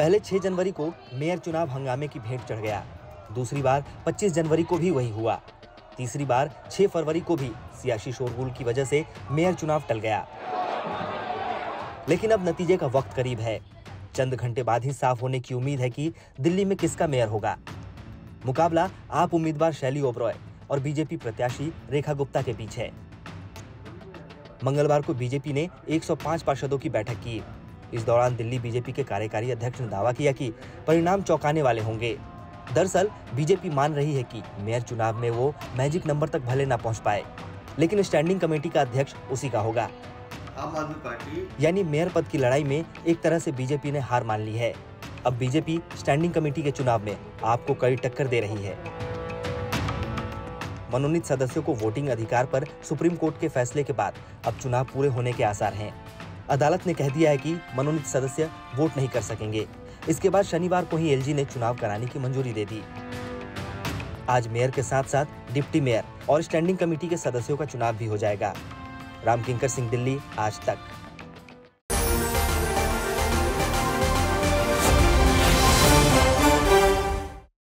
पहले 6 जनवरी को मेयर चुनाव हंगामे की भेंट चढ़ गया। दूसरी बार 25 जनवरी को भी वही हुआ। तीसरी बार 6 फरवरी को भी सियासी शोरगुल की वजह से मेयर चुनाव टल गया। लेकिन अब नतीजे का वक्त करीब है। चंद घंटे बाद ही साफ़ होने की उम्मीद है कि दिल्ली में किसका मेयर होगा। मुकाबला आप उम्मीदवार शैली ओबरॉय और बीजेपी प्रत्याशी रेखा गुप्ता के बीच है। मंगलवार को बीजेपी ने 105 पार्षदों की बैठक की। इस दौरान दिल्ली बीजेपी के कार्यकारी अध्यक्ष ने दावा किया कि परिणाम चौंकाने वाले होंगे। दरअसल बीजेपी मान रही है कि मेयर चुनाव में वो मैजिक नंबर तक भले ना पहुँच पाए लेकिन स्टैंडिंग कमेटी का अध्यक्ष उसी का होगा। आम आदमी पार्टी यानी मेयर पद की लड़ाई में एक तरह से बीजेपी ने हार मान ली है। अब बीजेपी स्टैंडिंग कमेटी के चुनाव में आपको कड़ी टक्कर दे रही है। मनोनीत सदस्यों को वोटिंग अधिकार पर सुप्रीम कोर्ट के फैसले के बाद अब चुनाव पूरे होने के आसार हैं। अदालत ने कह दिया है कि मनोनीत सदस्य वोट नहीं कर सकेंगे। इसके बाद शनिवार को ही एलजी ने चुनाव कराने की मंजूरी दे दी। आज मेयर के साथ साथ डिप्टी मेयर और स्टैंडिंग कमेटी के सदस्यों का चुनाव भी हो जाएगा। रामकिंकर सिंह, दिल्ली, आज तक।